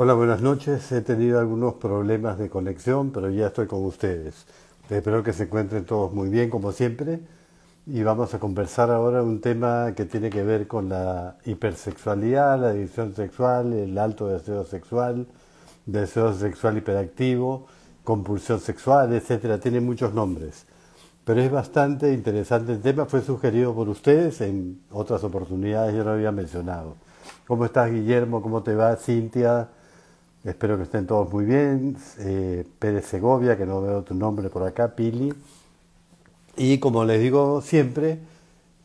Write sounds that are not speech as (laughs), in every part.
Hola, buenas noches. He tenido algunos problemas de conexión, pero ya estoy con ustedes. Espero que se encuentren todos muy bien, como siempre. Y vamos a conversar ahora un tema que tiene que ver con la hipersexualidad, la adicción sexual, el alto deseo sexual, deseo sexual hiperactivo, compulsión sexual, etcétera. Tiene muchos nombres. Pero es bastante interesante el tema. Fue sugerido por ustedes en otras oportunidades, yo lo había mencionado. ¿Cómo estás, Guillermo? ¿Cómo te va, Cintia? Espero que estén todos muy bien. Eh, Pérez Segovia, que no veo tu nombre por acá, Pili. Y como les digo siempre,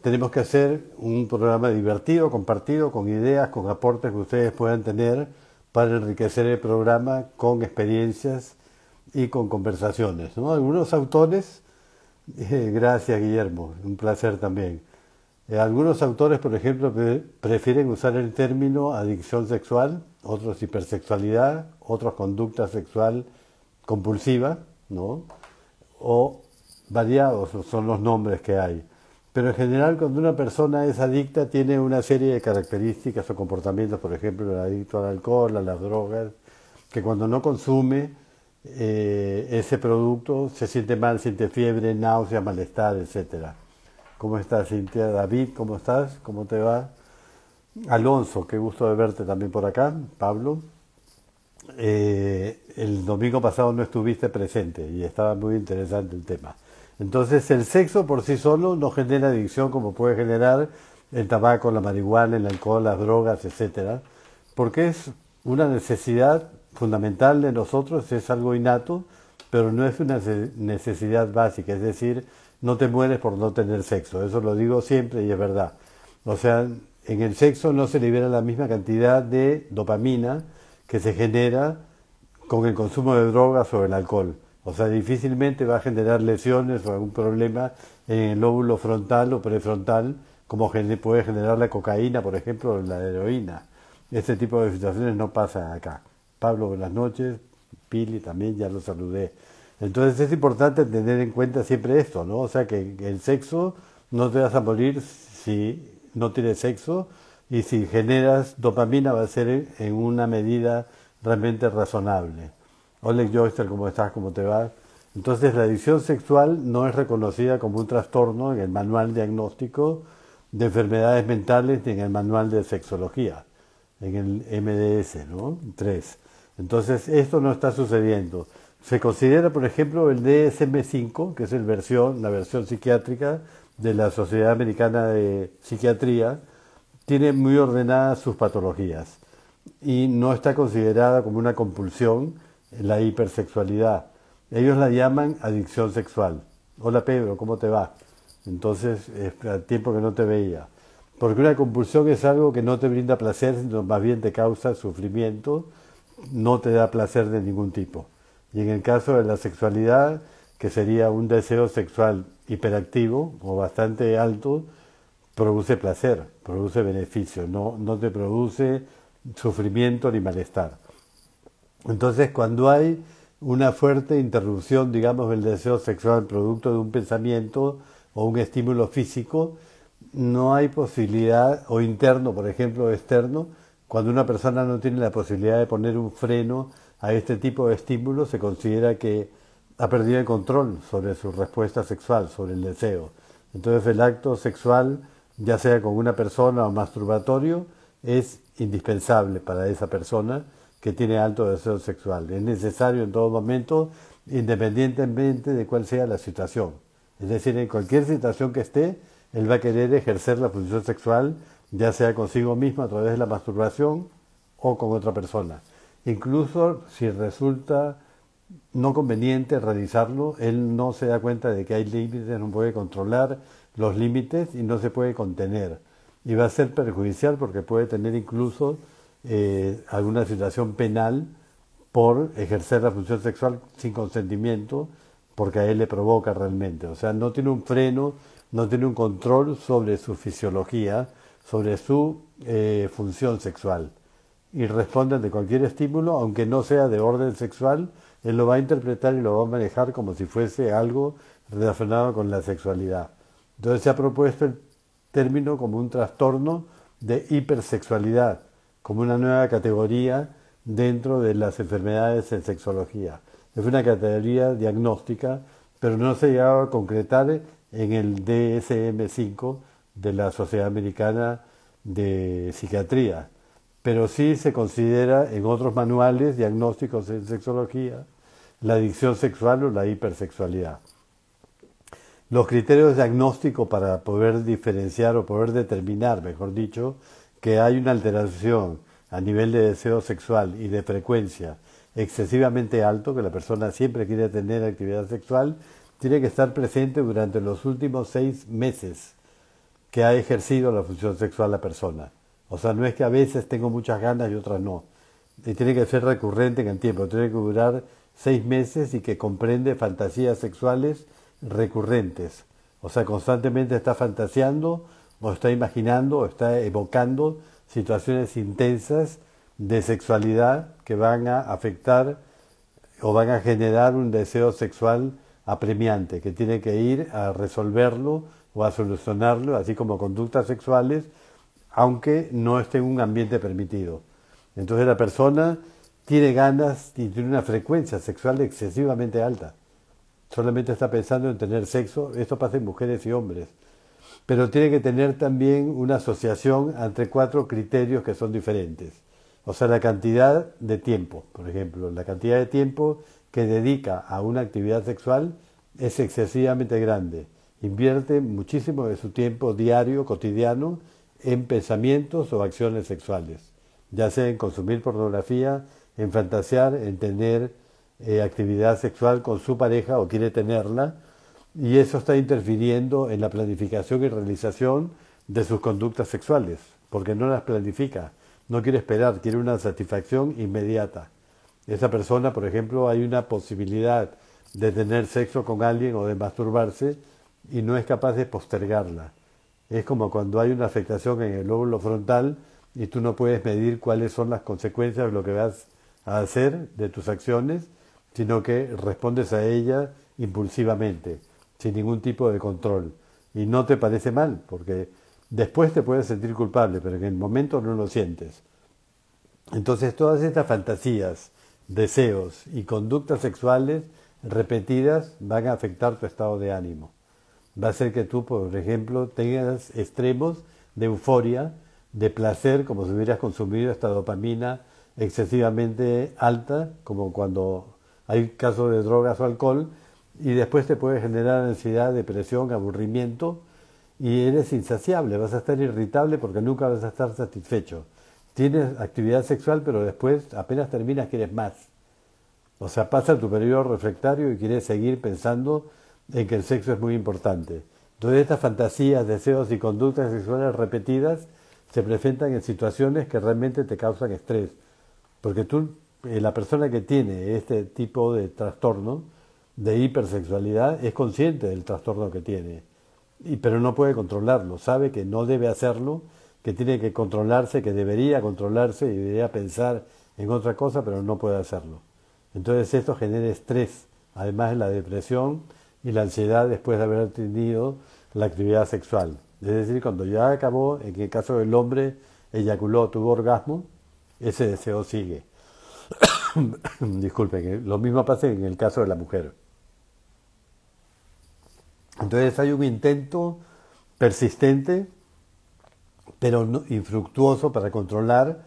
tenemos que hacer un programa divertido, compartido, con ideas, con aportes que ustedes puedan tener para enriquecer el programa con experiencias y con conversaciones. ¿no? Algunos autores, (laughs) gracias Guillermo, un placer también. Eh, algunos autores, por ejemplo, prefieren usar el término adicción sexual otros hipersexualidad, otros conducta sexual compulsiva, ¿no? O variados son los nombres que hay. Pero en general cuando una persona es adicta tiene una serie de características o comportamientos, por ejemplo, el adicto al alcohol, a las drogas, que cuando no consume eh, ese producto se siente mal, siente fiebre, náusea, malestar, etc. ¿Cómo estás, Cintia? David, ¿cómo estás? ¿Cómo te va? Alonso, qué gusto de verte también por acá, Pablo. Eh, el domingo pasado no estuviste presente y estaba muy interesante el tema. Entonces el sexo por sí solo no genera adicción como puede generar el tabaco, la marihuana, el alcohol, las drogas, etcétera, porque es una necesidad fundamental de nosotros, es algo innato, pero no es una necesidad básica, es decir, no te mueres por no tener sexo, eso lo digo siempre y es verdad. O sea, en el sexo no se libera la misma cantidad de dopamina que se genera con el consumo de drogas o el alcohol. O sea, difícilmente va a generar lesiones o algún problema en el lóbulo frontal o prefrontal, como puede generar la cocaína, por ejemplo, o la heroína. Este tipo de situaciones no pasan acá. Pablo, buenas noches. Pili también, ya lo saludé. Entonces es importante tener en cuenta siempre esto, ¿no? O sea, que el sexo no te vas a morir si no tienes sexo y si generas dopamina va a ser en una medida realmente razonable. Oleg Joyster, ¿cómo estás? ¿Cómo te va? Entonces la adicción sexual no es reconocida como un trastorno en el manual diagnóstico de enfermedades mentales ni en el manual de sexología, en el MDS, ¿no? 3. Entonces esto no está sucediendo. Se considera, por ejemplo, el DSM-5, que es el versión, la versión psiquiátrica de la Sociedad Americana de Psiquiatría tiene muy ordenadas sus patologías y no está considerada como una compulsión la hipersexualidad. Ellos la llaman adicción sexual. Hola Pedro, ¿cómo te va? Entonces, es tiempo que no te veía. Porque una compulsión es algo que no te brinda placer, sino más bien te causa sufrimiento, no te da placer de ningún tipo. Y en el caso de la sexualidad, que sería un deseo sexual hiperactivo o bastante alto, produce placer, produce beneficio, no, no te produce sufrimiento ni malestar. Entonces, cuando hay una fuerte interrupción, digamos, del deseo sexual producto de un pensamiento o un estímulo físico, no hay posibilidad, o interno, por ejemplo, o externo, cuando una persona no tiene la posibilidad de poner un freno a este tipo de estímulos, se considera que ha perdido el control sobre su respuesta sexual, sobre el deseo. Entonces el acto sexual, ya sea con una persona o masturbatorio, es indispensable para esa persona que tiene alto deseo sexual. Es necesario en todo momento, independientemente de cuál sea la situación. Es decir, en cualquier situación que esté, él va a querer ejercer la función sexual, ya sea consigo mismo a través de la masturbación o con otra persona. Incluso si resulta no conveniente realizarlo, él no se da cuenta de que hay límites, no puede controlar los límites y no se puede contener. Y va a ser perjudicial porque puede tener incluso eh, alguna situación penal por ejercer la función sexual sin consentimiento, porque a él le provoca realmente. O sea, no tiene un freno, no tiene un control sobre su fisiología, sobre su eh, función sexual. Y responde de cualquier estímulo, aunque no sea de orden sexual, él lo va a interpretar y lo va a manejar como si fuese algo relacionado con la sexualidad. Entonces se ha propuesto el término como un trastorno de hipersexualidad, como una nueva categoría dentro de las enfermedades en sexología. Es una categoría diagnóstica, pero no se llegaba a concretar en el DSM-5 de la Sociedad Americana de Psiquiatría, pero sí se considera en otros manuales diagnósticos en sexología la adicción sexual o la hipersexualidad. Los criterios diagnósticos para poder diferenciar o poder determinar, mejor dicho, que hay una alteración a nivel de deseo sexual y de frecuencia excesivamente alto, que la persona siempre quiere tener actividad sexual, tiene que estar presente durante los últimos seis meses que ha ejercido la función sexual la persona. O sea, no es que a veces tengo muchas ganas y otras no. Y tiene que ser recurrente en el tiempo, tiene que durar seis meses y que comprende fantasías sexuales recurrentes. O sea, constantemente está fantaseando o está imaginando o está evocando situaciones intensas de sexualidad que van a afectar o van a generar un deseo sexual apremiante, que tiene que ir a resolverlo o a solucionarlo, así como conductas sexuales, aunque no esté en un ambiente permitido. Entonces la persona tiene ganas y tiene una frecuencia sexual excesivamente alta. Solamente está pensando en tener sexo, esto pasa en mujeres y hombres. Pero tiene que tener también una asociación entre cuatro criterios que son diferentes. O sea, la cantidad de tiempo, por ejemplo, la cantidad de tiempo que dedica a una actividad sexual es excesivamente grande. Invierte muchísimo de su tiempo diario, cotidiano, en pensamientos o acciones sexuales, ya sea en consumir pornografía, en fantasear, en tener eh, actividad sexual con su pareja o quiere tenerla, y eso está interfiriendo en la planificación y realización de sus conductas sexuales, porque no las planifica, no quiere esperar, quiere una satisfacción inmediata. Esa persona, por ejemplo, hay una posibilidad de tener sexo con alguien o de masturbarse y no es capaz de postergarla. Es como cuando hay una afectación en el lóbulo frontal y tú no puedes medir cuáles son las consecuencias de lo que vas a hacer de tus acciones, sino que respondes a ella impulsivamente, sin ningún tipo de control. Y no te parece mal, porque después te puedes sentir culpable, pero en el momento no lo sientes. Entonces todas estas fantasías, deseos y conductas sexuales repetidas van a afectar tu estado de ánimo. Va a hacer que tú, por ejemplo, tengas extremos de euforia, de placer, como si hubieras consumido esta dopamina excesivamente alta, como cuando hay casos de drogas o alcohol, y después te puede generar ansiedad, depresión, aburrimiento, y eres insaciable, vas a estar irritable porque nunca vas a estar satisfecho. Tienes actividad sexual, pero después apenas terminas quieres más. O sea, pasa tu periodo reflectario y quieres seguir pensando en que el sexo es muy importante. Entonces estas fantasías, deseos y conductas sexuales repetidas se presentan en situaciones que realmente te causan estrés. Porque tú, eh, la persona que tiene este tipo de trastorno de hipersexualidad es consciente del trastorno que tiene, y, pero no puede controlarlo, sabe que no debe hacerlo, que tiene que controlarse, que debería controlarse y debería pensar en otra cosa, pero no puede hacerlo. Entonces esto genera estrés, además de la depresión y la ansiedad después de haber tenido la actividad sexual. Es decir, cuando ya acabó, en el caso del hombre eyaculó, tuvo orgasmo, ese deseo sigue. (coughs) Disculpen, lo mismo pasa en el caso de la mujer. Entonces hay un intento persistente, pero infructuoso para controlar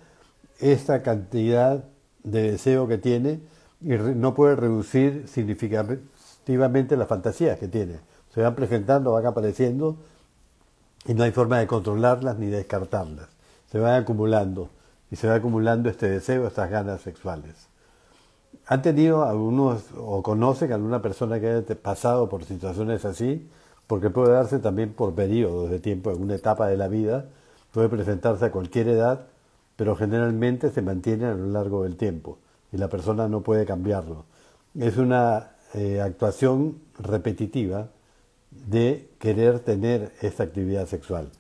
esta cantidad de deseo que tiene y no puede reducir significativamente las fantasías que tiene. Se van presentando, van apareciendo y no hay forma de controlarlas ni descartarlas. Se van acumulando y se va acumulando este deseo, estas ganas sexuales. ¿Han tenido algunos o conocen alguna persona que haya pasado por situaciones así? Porque puede darse también por periodos de tiempo, en una etapa de la vida, puede presentarse a cualquier edad, pero generalmente se mantiene a lo largo del tiempo y la persona no puede cambiarlo. Es una eh, actuación repetitiva de querer tener esta actividad sexual.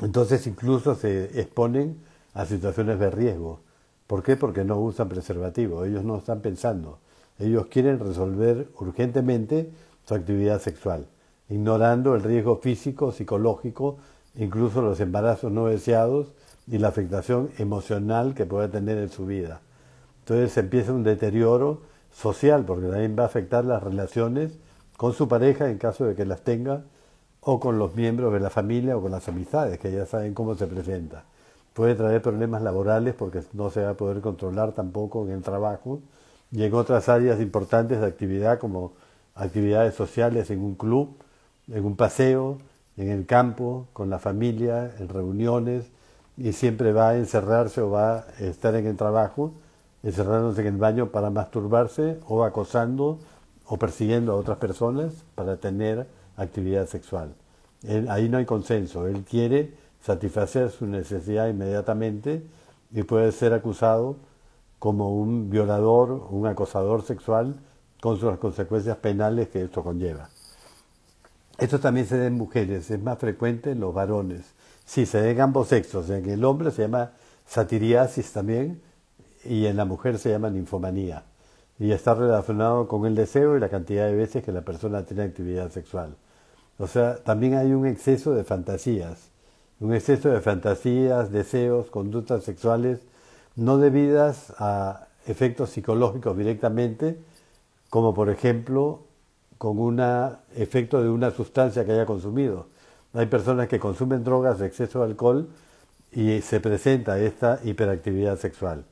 Entonces incluso se exponen a situaciones de riesgo. ¿Por qué? Porque no usan preservativo, ellos no están pensando, ellos quieren resolver urgentemente su actividad sexual, ignorando el riesgo físico, psicológico, incluso los embarazos no deseados y la afectación emocional que puede tener en su vida. Entonces empieza un deterioro social, porque también va a afectar las relaciones con su pareja en caso de que las tenga, o con los miembros de la familia o con las amistades, que ya saben cómo se presenta. Puede traer problemas laborales porque no se va a poder controlar tampoco en el trabajo y en otras áreas importantes de actividad como actividades sociales en un club, en un paseo, en el campo, con la familia, en reuniones, y siempre va a encerrarse o va a estar en el trabajo, encerrándose en el baño para masturbarse o acosando o persiguiendo a otras personas para tener actividad sexual. ahí no hay consenso, él quiere satisfacer su necesidad inmediatamente y puede ser acusado como un violador, un acosador sexual, con sus consecuencias penales que esto conlleva. Esto también se da en mujeres, es más frecuente en los varones. Sí, se da en ambos sexos. En el hombre se llama satiriasis también y en la mujer se llama ninfomanía. Y está relacionado con el deseo y la cantidad de veces que la persona tiene actividad sexual. O sea, también hay un exceso de fantasías, un exceso de fantasías, deseos, conductas sexuales no debidas a efectos psicológicos directamente, como por ejemplo con un efecto de una sustancia que haya consumido. Hay personas que consumen drogas exceso de alcohol y se presenta esta hiperactividad sexual.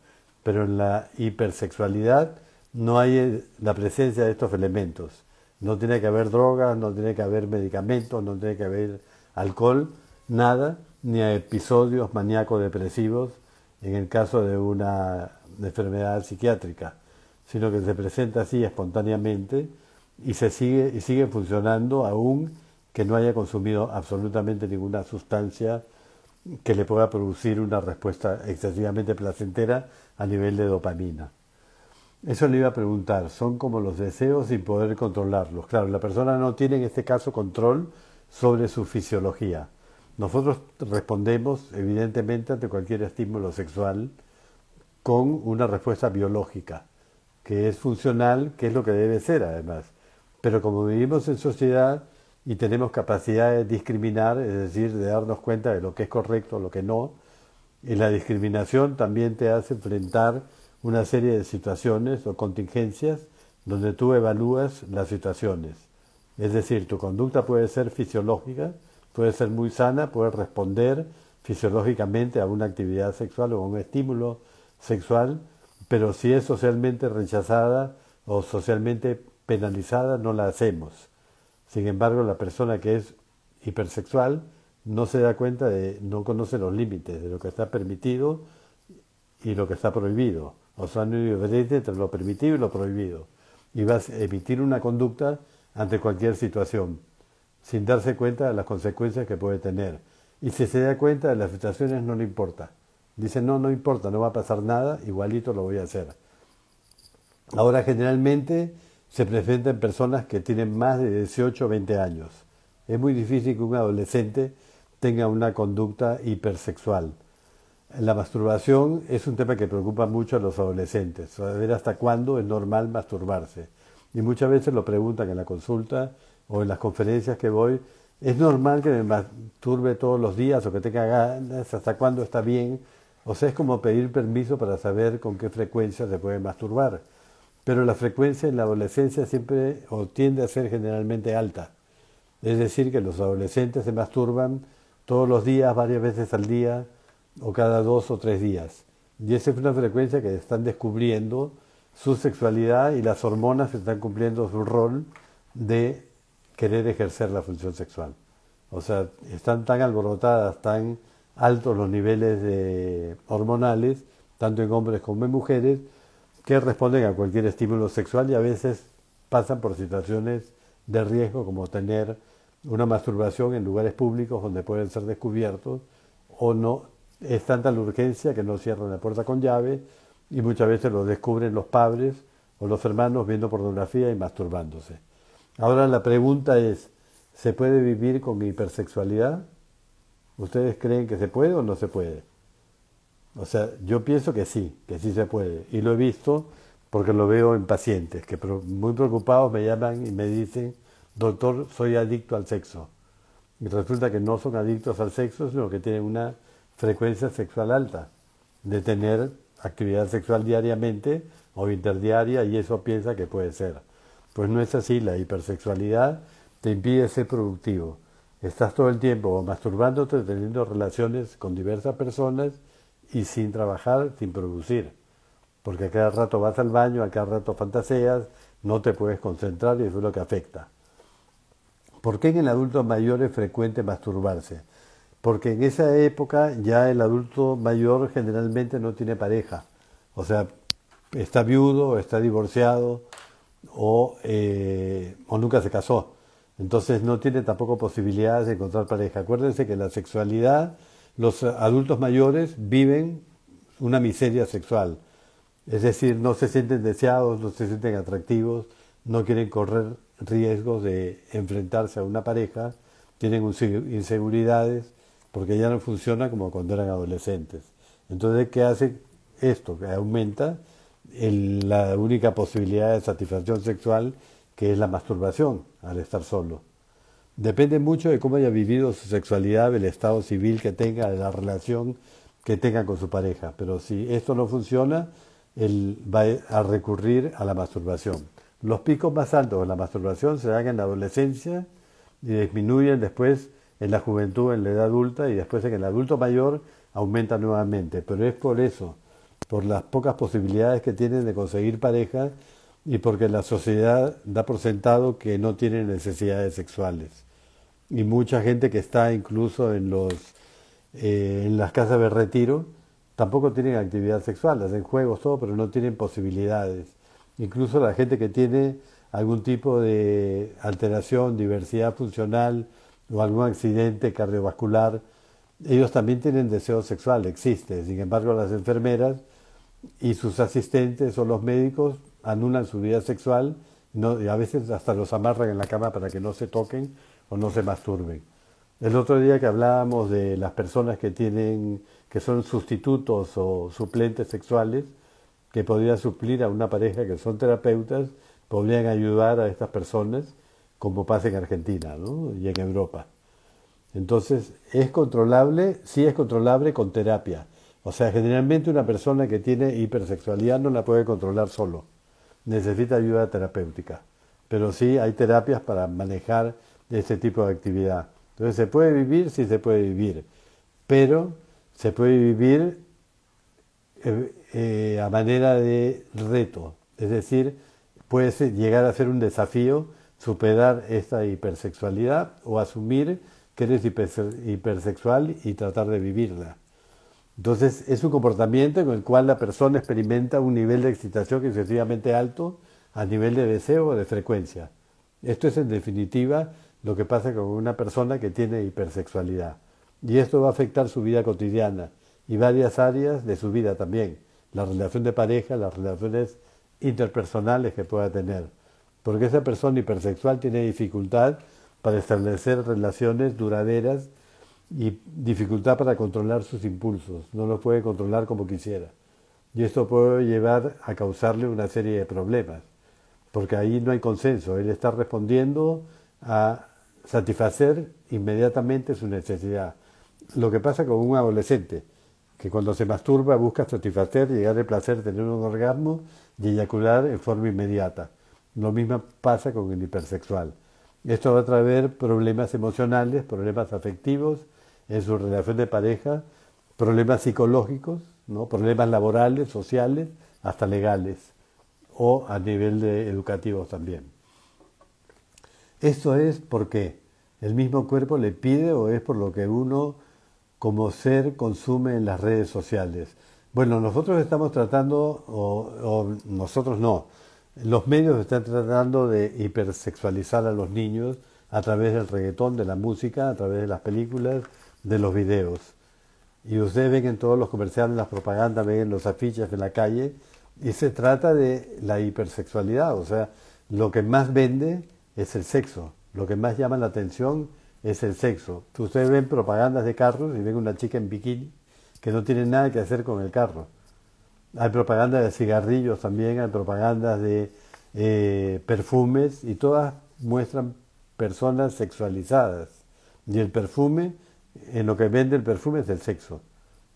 Pero en la hipersexualidad no hay la presencia de estos elementos. No tiene que haber drogas, no tiene que haber medicamentos, no tiene que haber alcohol, nada, ni episodios maníaco-depresivos en el caso de una enfermedad psiquiátrica, sino que se presenta así espontáneamente y se sigue y sigue funcionando aún que no haya consumido absolutamente ninguna sustancia que le pueda producir una respuesta excesivamente placentera a nivel de dopamina. Eso le iba a preguntar, son como los deseos sin poder controlarlos. Claro, la persona no tiene en este caso control sobre su fisiología. Nosotros respondemos evidentemente ante cualquier estímulo sexual con una respuesta biológica, que es funcional, que es lo que debe ser además. Pero como vivimos en sociedad y tenemos capacidad de discriminar, es decir, de darnos cuenta de lo que es correcto, lo que no, y la discriminación también te hace enfrentar una serie de situaciones o contingencias donde tú evalúas las situaciones. Es decir, tu conducta puede ser fisiológica, puede ser muy sana, puede responder fisiológicamente a una actividad sexual o a un estímulo sexual, pero si es socialmente rechazada o socialmente penalizada no la hacemos. Sin embargo, la persona que es hipersexual no se da cuenta de, no conoce los límites de lo que está permitido y lo que está prohibido. O sea, no diferencia entre lo permitido y lo prohibido. Y vas a emitir una conducta ante cualquier situación, sin darse cuenta de las consecuencias que puede tener. Y si se da cuenta de las situaciones, no le importa. Dice, no, no importa, no va a pasar nada, igualito lo voy a hacer. Ahora, generalmente, se presentan personas que tienen más de 18 o 20 años. Es muy difícil que un adolescente tenga una conducta hipersexual. La masturbación es un tema que preocupa mucho a los adolescentes, saber hasta cuándo es normal masturbarse. Y muchas veces lo preguntan en la consulta o en las conferencias que voy, ¿es normal que me masturbe todos los días o que tenga ganas? ¿Hasta cuándo está bien? O sea, es como pedir permiso para saber con qué frecuencia se puede masturbar pero la frecuencia en la adolescencia siempre o tiende a ser generalmente alta. Es decir, que los adolescentes se masturban todos los días, varias veces al día o cada dos o tres días. Y esa es una frecuencia que están descubriendo su sexualidad y las hormonas están cumpliendo su rol de querer ejercer la función sexual. O sea, están tan alborotadas, tan altos los niveles de hormonales, tanto en hombres como en mujeres, que responden a cualquier estímulo sexual y a veces pasan por situaciones de riesgo como tener una masturbación en lugares públicos donde pueden ser descubiertos o no es tanta la urgencia que no cierran la puerta con llave y muchas veces lo descubren los padres o los hermanos viendo pornografía y masturbándose. Ahora la pregunta es, ¿se puede vivir con hipersexualidad? ¿Ustedes creen que se puede o no se puede? O sea, yo pienso que sí, que sí se puede. Y lo he visto porque lo veo en pacientes que muy preocupados me llaman y me dicen, doctor, soy adicto al sexo. Y resulta que no son adictos al sexo, sino que tienen una frecuencia sexual alta, de tener actividad sexual diariamente o interdiaria y eso piensa que puede ser. Pues no es así, la hipersexualidad te impide ser productivo. Estás todo el tiempo masturbándote, teniendo relaciones con diversas personas y sin trabajar, sin producir. Porque a cada rato vas al baño, a cada rato fantaseas, no te puedes concentrar y eso es lo que afecta. ¿Por qué en el adulto mayor es frecuente masturbarse? Porque en esa época ya el adulto mayor generalmente no tiene pareja. O sea, está viudo, está divorciado o, eh, nunca se casó. Entonces no tiene tampoco posibilidades de encontrar pareja. Acuérdense que la sexualidad, los adultos mayores viven una miseria sexual. Es decir, no se sienten deseados, no se sienten atractivos, no quieren correr riesgos de enfrentarse a una pareja, tienen inseguridades porque ya no funciona como cuando eran adolescentes. Entonces, ¿qué hace esto? Que aumenta la única posibilidad de satisfacción sexual que es la masturbación al estar solo. Depende mucho de cómo haya vivido su sexualidad, del estado civil que tenga, de la relación que tenga con su pareja. Pero si esto no funciona, él va a recurrir a la masturbación. Los picos más altos de la masturbación se dan en la adolescencia y disminuyen después en la juventud, en la edad adulta y después en el adulto mayor aumenta nuevamente. Pero es por eso, por las pocas posibilidades que tienen de conseguir pareja y porque la sociedad da por sentado que no tienen necesidades sexuales. Y mucha gente que está incluso en, los, eh, en las casas de retiro tampoco tienen actividad sexual, hacen juegos, todo, pero no tienen posibilidades. Incluso la gente que tiene algún tipo de alteración, diversidad funcional o algún accidente cardiovascular, ellos también tienen deseo sexual, existe. Sin embargo, las enfermeras y sus asistentes o los médicos anulan su vida sexual y a veces hasta los amarran en la cama para que no se toquen o no se masturben. El otro día que hablábamos de las personas que tienen que son sustitutos o suplentes sexuales que podrían suplir a una pareja que son terapeutas, podrían ayudar a estas personas, como pasa en Argentina y en Europa. Entonces, ¿es controlable? Sí es controlable con terapia. O sea, generalmente una persona que tiene hipersexualidad no la puede controlar solo. Necesita ayuda terapéutica. Pero sí hay terapias para manejar ese tipo de actividad. Entonces, ¿se puede vivir? Sí se puede vivir. Pero se puede vivir eh, eh, a manera de reto, es decir, puede llegar a ser un desafío superar esta hipersexualidad o asumir que eres hipersexual y tratar de vivirla. Entonces es un comportamiento con el cual la persona experimenta un nivel de excitación excesivamente alto a nivel de deseo o de frecuencia. Esto es en definitiva lo que pasa con una persona que tiene hipersexualidad. Y esto va a afectar su vida cotidiana y varias áreas de su vida también. La relación de pareja, las relaciones interpersonales que pueda tener. Porque esa persona hipersexual tiene dificultad para establecer relaciones duraderas y dificultad para controlar sus impulsos. No los puede controlar como quisiera. Y esto puede llevar a causarle una serie de problemas. Porque ahí no hay consenso. Él está respondiendo a satisfacer inmediatamente su necesidad lo que pasa con un adolescente, que cuando se masturba busca satisfacer, llegar al placer, tener un orgasmo y eyacular en forma inmediata. Lo mismo pasa con el hipersexual. Esto va a traer problemas emocionales, problemas afectivos en su relación de pareja, problemas psicológicos, ¿no? problemas laborales, sociales, hasta legales o a nivel de educativo también. Esto es porque el mismo cuerpo le pide o es por lo que uno como ser consume en las redes sociales. Bueno, nosotros estamos tratando, o, nosotros no, los medios están tratando de hipersexualizar a los niños a través del reggaetón, de la música, a través de las películas, de los videos. Y ustedes ven en todos los comerciales, las propagandas, ven en los afiches en la calle, y se trata de la hipersexualidad, o sea, lo que más vende es el sexo, lo que más llama la atención es el sexo. Ustedes ven propagandas de carros y ven una chica en bikini que no tiene nada que hacer con el carro. Hay propaganda de cigarrillos también, hay propagandas de eh, perfumes y todas muestran personas sexualizadas. Y el perfume, en lo que vende el perfume es el sexo.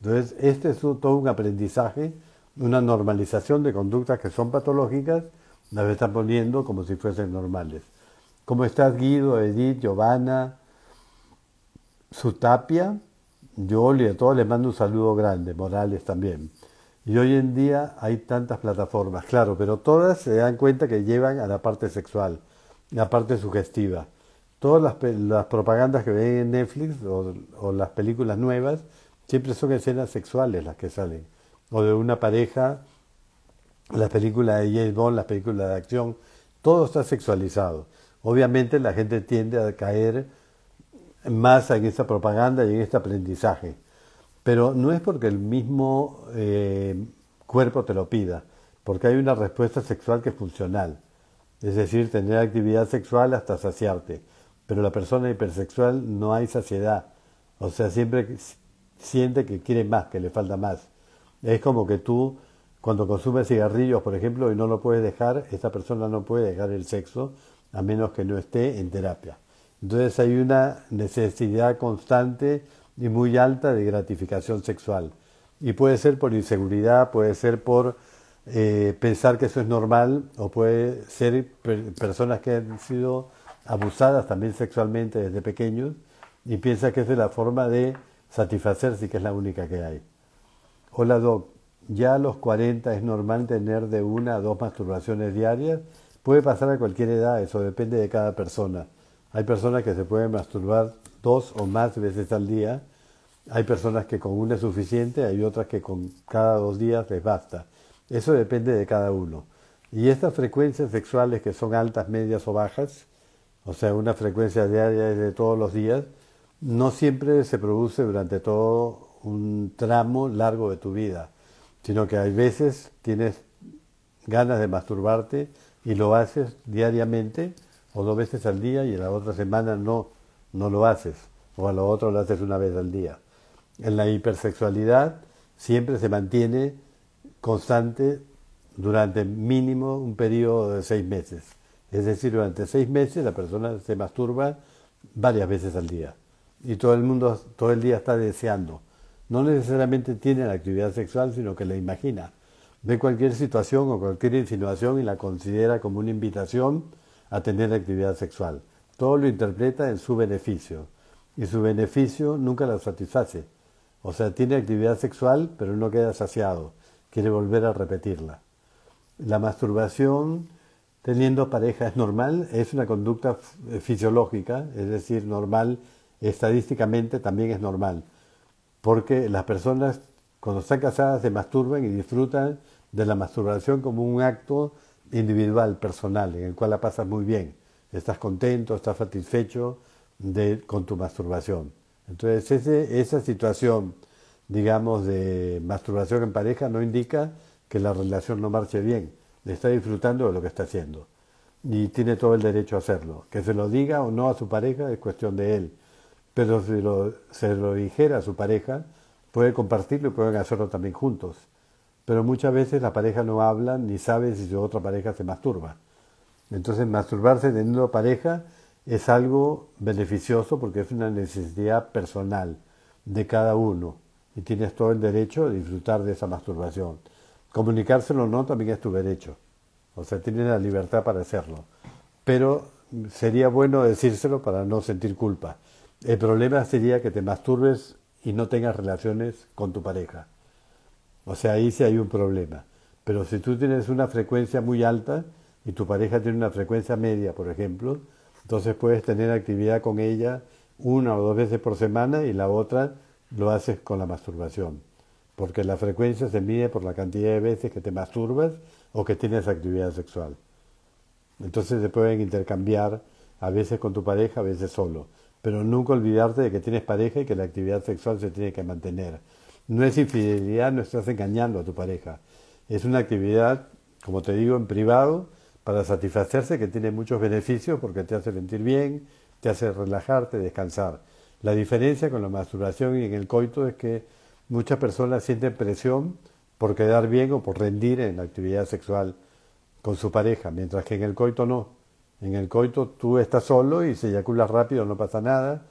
Entonces, este es todo un aprendizaje, una normalización de conductas que son patológicas, las están poniendo como si fuesen normales. ¿Cómo estás Guido, Edith, Giovanna, Sutapia? Yo a todos les mando un saludo grande, Morales también. Y hoy en día hay tantas plataformas, claro, pero todas se dan cuenta que llevan a la parte sexual, la parte sugestiva. Todas las, propagandas que ven en Netflix o, las películas nuevas siempre son escenas sexuales las que salen. O de una pareja, las películas de James Bond, las películas de acción, todo está sexualizado. Obviamente la gente tiende a caer más en esa propaganda y en este aprendizaje. Pero no es porque el mismo eh, cuerpo te lo pida, porque hay una respuesta sexual que es funcional. Es decir, tener actividad sexual hasta saciarte. Pero la persona hipersexual no hay saciedad. O sea, siempre siente que quiere más, que le falta más. Es como que tú, cuando consumes cigarrillos, por ejemplo, y no lo puedes dejar, esa persona no puede dejar el sexo a menos que no esté en terapia. Entonces hay una necesidad constante y muy alta de gratificación sexual. Y puede ser por inseguridad, puede ser por eh, pensar que eso es normal, o puede ser personas que han sido abusadas también sexualmente desde pequeños y piensan que esa es la forma de satisfacerse que es la única que hay. Hola Doc, ya a los 40 es normal tener de una a dos masturbaciones diarias. Puede pasar a cualquier edad, eso depende de cada persona. Hay personas que se pueden masturbar dos o más veces al día. Hay personas que con una es suficiente, hay otras que con cada dos días les basta. Eso depende de cada uno. Y estas frecuencias sexuales que son altas, medias o bajas, o sea, una frecuencia diaria de todos los días, no siempre se produce durante todo un tramo largo de tu vida, sino que hay veces tienes ganas de masturbarte y lo haces diariamente o dos veces al día y en la otra semana no, no lo haces o a lo otro lo haces una vez al día. En la hipersexualidad siempre se mantiene constante durante mínimo un periodo de seis meses. Es decir, durante seis meses la persona se masturba varias veces al día. Y todo el mundo todo el día está deseando. No necesariamente tiene la actividad sexual, sino que la imagina. Ve cualquier situación o cualquier insinuación y la considera como una invitación a tener actividad sexual. Todo lo interpreta en su beneficio. Y su beneficio nunca la satisface. O sea, tiene actividad sexual, pero no queda saciado. Quiere volver a repetirla. La masturbación teniendo pareja es normal, es una conducta eh, fisiológica, es decir, normal, estadísticamente también es normal, porque las personas cuando están casadas se masturban y disfrutan de la masturbación como un acto individual, personal, en el cual la pasas muy bien, estás contento, estás satisfecho de, con tu masturbación. Entonces ese, esa situación, digamos, de masturbación en pareja no indica que la relación no marche bien está disfrutando de lo que está haciendo. Y tiene todo el derecho a hacerlo. Que se lo diga o no a su pareja es cuestión de él. Pero si lo, se lo dijera a su pareja, puede compartirlo y pueden hacerlo también juntos. Pero muchas veces la pareja no habla ni sabe si su otra pareja se masturba. Entonces masturbarse teniendo pareja es algo beneficioso porque es una necesidad personal de cada uno y tienes todo el derecho de disfrutar de esa masturbación. Comunicárselo o no también es tu derecho. O sea, tienes la libertad para hacerlo. Pero sería bueno decírselo para no sentir culpa. El problema sería que te masturbes y no tengas relaciones con tu pareja. O sea, ahí sí hay un problema. Pero si tú tienes una frecuencia muy alta y tu pareja tiene una frecuencia media, por ejemplo, entonces puedes tener actividad con ella una o dos veces por semana y la otra lo haces con la masturbación porque la frecuencia se mide por la cantidad de veces que te masturbas o que tienes actividad sexual. Entonces se pueden intercambiar a veces con tu pareja, a veces solo, pero nunca olvidarte de que tienes pareja y que la actividad sexual se tiene que mantener. No es infidelidad, no estás engañando a tu pareja. Es una actividad, como te digo, en privado, para satisfacerse, que tiene muchos beneficios porque te hace sentir bien, te hace relajarte, descansar. La diferencia con la masturbación y en el coito es que Muchas personas sienten presión por quedar bien o por rendir en la actividad sexual con su pareja, mientras que en el coito no. En el coito tú estás solo y si eyaculas rápido no pasa nada,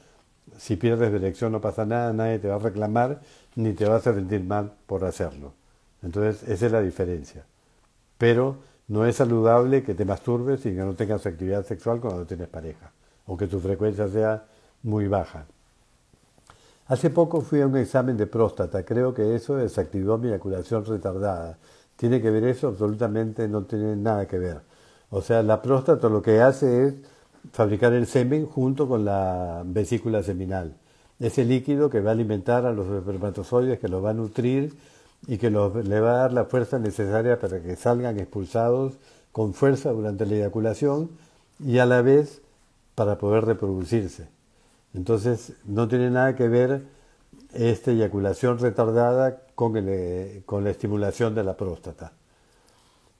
si pierdes dirección no pasa nada, nadie te va a reclamar ni te vas a sentir mal por hacerlo. Entonces, esa es la diferencia. Pero no es saludable que te masturbes y que no tengas actividad sexual cuando tienes pareja, o que tu frecuencia sea muy baja. Hace poco fui a un examen de próstata, creo que eso desactivó mi eyaculación retardada. ¿Tiene que ver eso? Absolutamente no tiene nada que ver. O sea, la próstata lo que hace es fabricar el semen junto con la vesícula seminal. Ese líquido que va a alimentar a los espermatozoides, que los va a nutrir y que le va a dar la fuerza necesaria para que salgan expulsados con fuerza durante la eyaculación y a la vez para poder reproducirse. Entonces no tiene nada que ver esta eyaculación retardada con, con la estimulación de la próstata.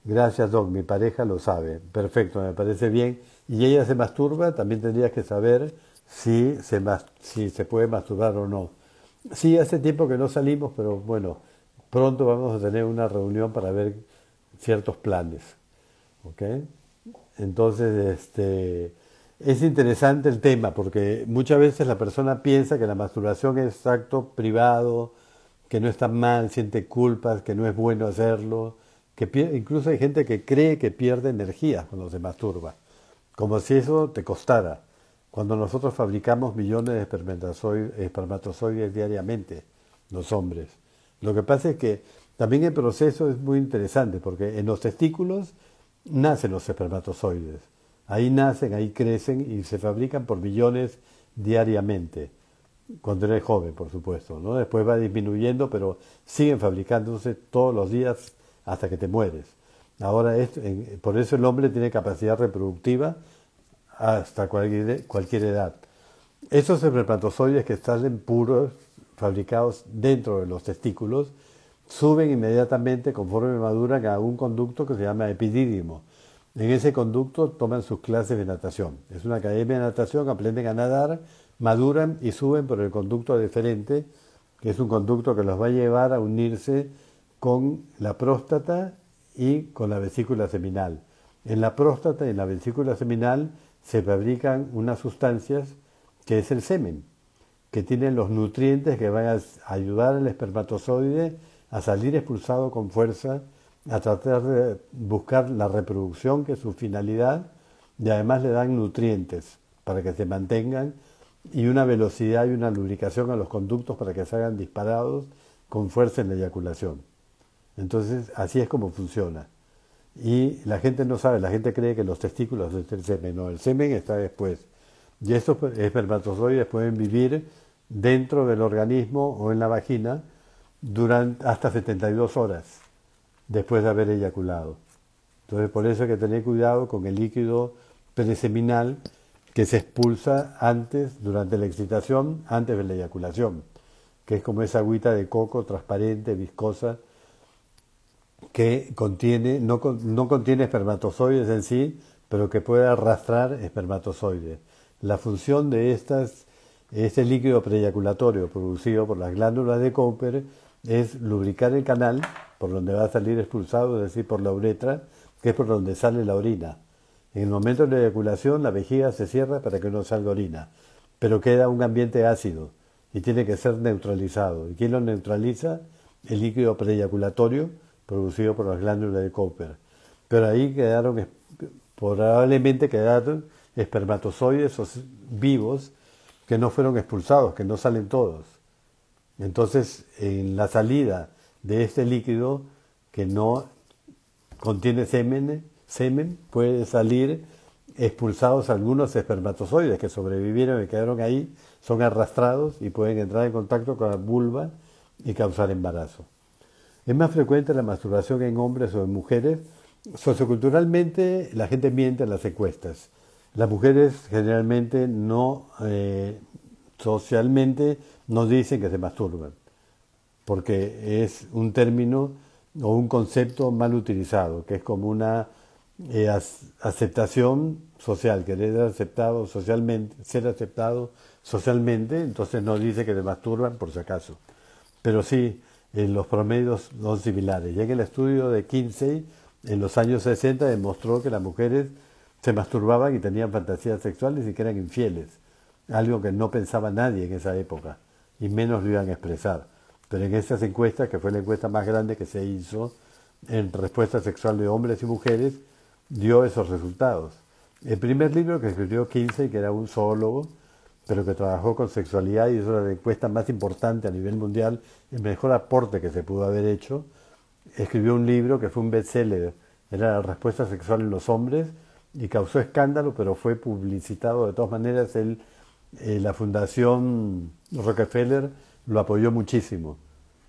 Gracias, Doc. Mi pareja lo sabe. Perfecto, me parece bien. Y ella se masturba, también tendrías que saber si se, se puede masturbar o no. Sí, hace tiempo que no salimos, pero bueno, pronto vamos a tener una reunión para ver ciertos planes. ¿Ok? Entonces, este, es interesante el tema porque muchas veces la persona piensa que la masturbación es acto privado, que no está mal, siente culpas, que no es bueno hacerlo que incluso hay gente que cree que pierde energía cuando se masturba, como si eso te costara, cuando nosotros fabricamos millones de espermatozoides, diariamente, los hombres. Lo que pasa es que también el proceso es muy interesante, porque en los testículos nacen los espermatozoides, ahí nacen, ahí crecen y se fabrican por millones diariamente cuando eres joven, por supuesto, ¿no? Después va disminuyendo, pero siguen fabricándose todos los días hasta que te mueres. Ahora, por eso el hombre tiene capacidad reproductiva hasta cualquier, edad. Esos espermatozoides que salen puros, fabricados dentro de los testículos, suben inmediatamente conforme maduran a un conducto que se llama epidídimo. En ese conducto toman sus clases de natación. Es una academia de natación, aprenden a nadar, maduran y suben por el conducto deferente, que es un conducto que los va a llevar a unirse con la próstata y con la vesícula seminal. En la próstata y en la vesícula seminal se fabrican unas sustancias que es el semen, que tienen los nutrientes que van a ayudar al espermatozoide a salir expulsado con fuerza, a tratar de buscar la reproducción, que es su finalidad, y además le dan nutrientes para que se mantengan y una velocidad y una lubricación a los conductos para que salgan disparados con fuerza en la eyaculación. Entonces, así es como funciona. Y la gente no sabe, la gente cree que los testículos es el semen, no, el semen está después. Y estos espermatozoides pueden vivir dentro del organismo o en la vagina durante hasta 72 horas después de haber eyaculado. Entonces, por eso hay que tener cuidado con el líquido preseminal que se expulsa antes, durante la excitación, antes de la eyaculación, que es como esa agüita de coco transparente, viscosa, que contiene, no, no contiene espermatozoides en sí, pero que puede arrastrar espermatozoides. La función de estas, este líquido preyaculatorio producido por las glándulas de Cooper es lubricar el canal por donde va a salir expulsado, es decir, por la uretra, que es por donde sale la orina. En el momento de la eyaculación la vejiga se cierra para que no salga orina, pero queda un ambiente ácido y tiene que ser neutralizado. ¿Y quién lo neutraliza? El líquido preyaculatorio producido por las glándulas de Cooper. Pero ahí quedaron, probablemente quedaron espermatozoides vivos que no fueron expulsados, que no salen todos. Entonces, en la salida de este líquido que no contiene semen, semen puede salir expulsados algunos espermatozoides que sobrevivieron y quedaron ahí, son arrastrados y pueden entrar en contacto con la vulva y causar embarazo. Es más frecuente la masturbación en hombres o en mujeres. Socioculturalmente la gente miente en las encuestas. Las mujeres generalmente no, eh, socialmente no dicen que se masturban, porque es un término o un concepto mal utilizado, que es como una eh, aceptación social, querer ser aceptado socialmente, ser aceptado socialmente, entonces no dice que se masturban por si acaso. Pero sí, los promedios son similares. Ya en el estudio de Kinsey, en los años 60, demostró que las mujeres se masturbaban y tenían fantasías sexuales y que eran infieles, algo que no pensaba nadie en esa época, y menos lo iban a expresar. pero en estas encuestas, que fue la encuesta más grande que se hizo en respuesta sexual de hombres y mujeres, dio esos resultados. El primer libro que escribió Kinsey, que era un zoólogo, pero que trabajó con sexualidad y es una encuesta más importante a nivel mundial, el mejor aporte que se pudo haber hecho, escribió un libro que fue un bestseller, era la respuesta sexual en los hombres y causó escándalo, pero fue publicitado de todas maneras. Él, eh, la Fundación Rockefeller lo apoyó muchísimo,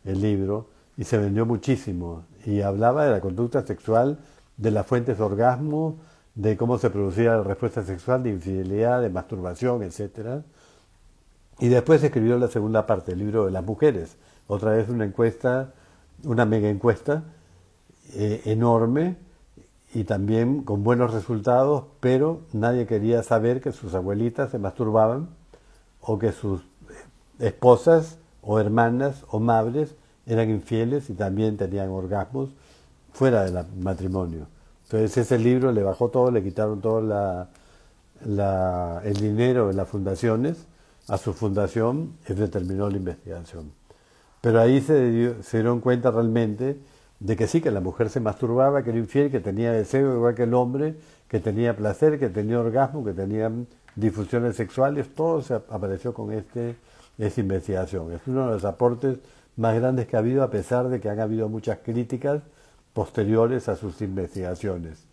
el libro, y se vendió muchísimo. Y hablaba de la conducta sexual, de las fuentes de orgasmo, de cómo se producía la respuesta sexual, de infidelidad, de masturbación, etc. Y después escribió la segunda parte, el libro de las mujeres, otra vez una encuesta, una mega encuesta eh, enorme y también con buenos resultados, pero nadie quería saber que sus abuelitas se masturbaban o que sus esposas o hermanas o madres eran infieles y también tenían orgasmos fuera del matrimonio. Entonces ese libro le bajó todo, le quitaron todo la, el dinero de las fundaciones a su fundación y determinó la investigación. Pero ahí se, se dieron cuenta realmente de que sí, que la mujer se masturbaba, que era infiel, que tenía deseo igual que el hombre, que tenía placer, que tenía orgasmo, que tenía difusiones sexuales, todo se apareció con este, esta investigación. Es uno de los aportes más grandes que ha habido, a pesar de que han habido muchas críticas posteriores a sus investigaciones.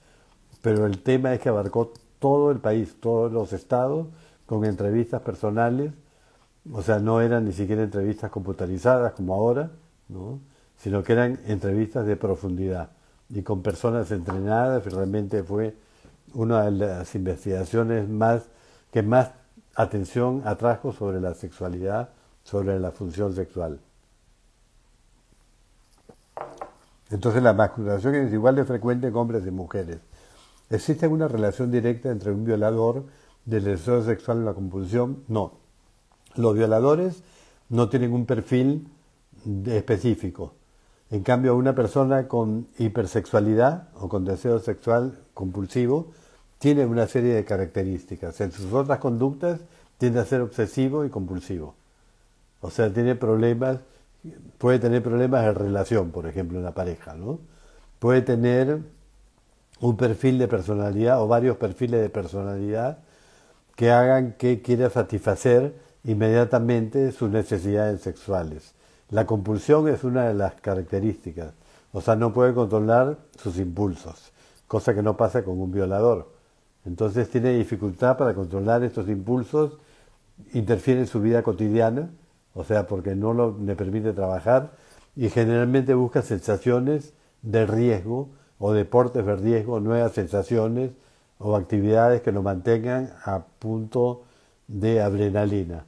Pero el tema es que abarcó todo el país, todos los estados, con entrevistas personales, o sea, no eran ni siquiera entrevistas computarizadas como ahora, ¿no? sino que eran entrevistas de profundidad y con personas entrenadas, realmente fue una de las investigaciones más que más atención atrajo sobre la sexualidad, sobre la función sexual. Entonces la masturbación es igual de frecuente en hombres y mujeres. ¿Existe alguna relación directa entre un violador del deseo sexual y la compulsión? No. Los violadores no tienen un perfil específico. En cambio, una persona con hipersexualidad o con deseo sexual compulsivo tiene una serie de características. En sus otras conductas tiende a ser obsesivo y compulsivo. O sea, tiene problemas puede tener problemas de relación, por ejemplo, en la pareja, ¿no? Puede tener un perfil de personalidad o varios perfiles de personalidad que hagan que quiera satisfacer inmediatamente sus necesidades sexuales. La compulsión es una de las características, o sea, no puede controlar sus impulsos, cosa que no pasa con un violador. Entonces tiene dificultad para controlar estos impulsos, interfiere en su vida cotidiana, o sea, porque no lo, le permite trabajar y generalmente busca sensaciones de riesgo o deportes de riesgo, nuevas sensaciones o actividades que lo mantengan a punto de adrenalina.